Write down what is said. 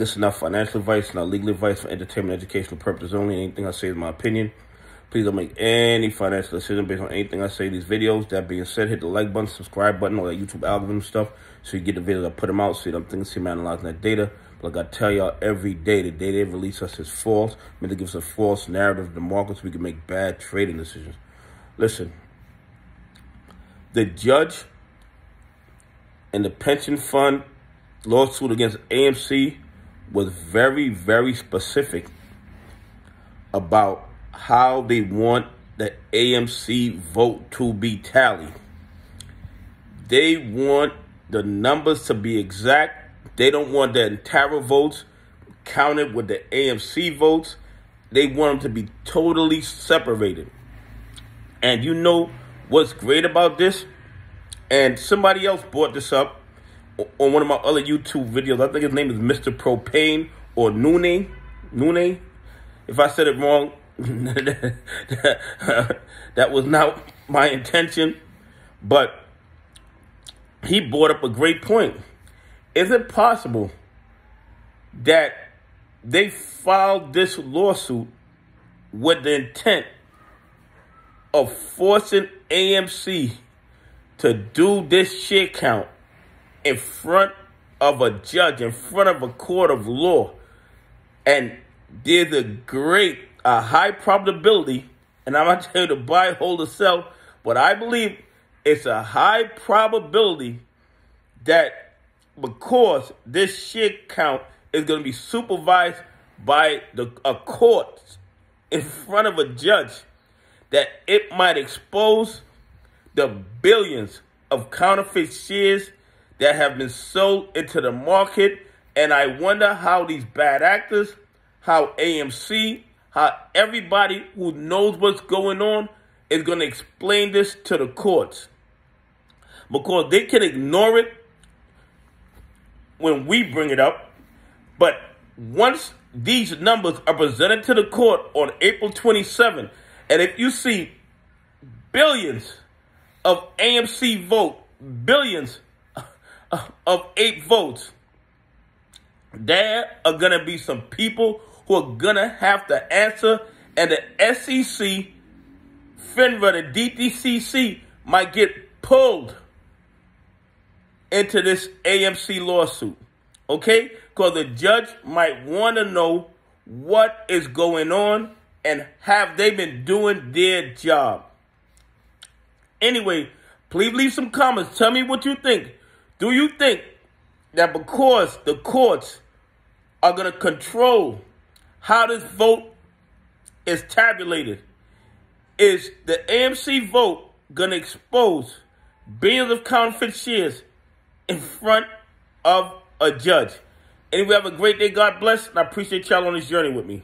This is not financial advice, not legal advice for entertainment, educational purposes only. Anything I say is my opinion. Please don't make any financial decision based on anything I say in these videos. That being said, hit the like button, subscribe button, all that YouTube algorithm stuff, so you get the videos I put them out, so you don't think see me analyzing that data. Like I tell y'all every day, the data they release us is false. I mean, they give us a false narrative of the markets. We can make bad trading decisions. Listen, the judge and the pension fund lawsuit against AMC was very, very specific about how they want the AMC vote to be tallied. They want the numbers to be exact. They don't want the entire votes counted with the AMC votes. They want them to be totally separated. And you know what's great about this? And somebody else brought this up on one of my other YouTube videos. I think his name is Mr. Propane or Nune. Nune. If I said it wrong, that was not my intention. But he brought up a great point. Is it possible that they filed this lawsuit with the intent of forcing AMC to do this shit count in front of a judge, in front of a court of law. And there's a great, a high probability, and I'm not tell you to buy, hold, or sell, but I believe it's a high probability that because this shit count is going to be supervised by the a court in front of a judge, that it might expose the billions of counterfeit shares that have been sold into the market. And I wonder how these bad actors, how AMC, how everybody who knows what's going on is going to explain this to the courts. Because they can ignore it when we bring it up. But once these numbers are presented to the court on April 27, and if you see billions of AMC vote, billions of APE votes, there are going to be some people who are going to have to answer, and the SEC, FINRA, the DTCC might get pulled into this AMC lawsuit. Okay? Because the judge might want to know what is going on and have they been doing their job. Anyway, please leave some comments. Tell me what you think. Do you think that because the courts are going to control how this vote is tabulated, is the AMC vote going to expose billions of counterfeit shares in front of a judge? Anyway, we have a great day. God bless. And I appreciate y'all on this journey with me.